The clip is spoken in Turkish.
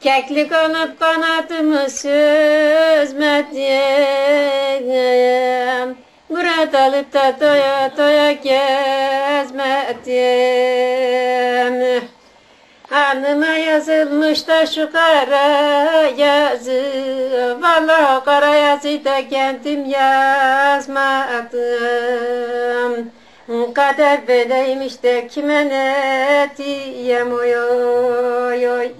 Keklik olup kanatımı süzmedim Murat alıp da doya doya gezmedim Anıma yazılmış da şu kara yazı Vallahi kara yazı da kendim yazmadım. Kader böyleymiş de kime ne diyem oy oy oy.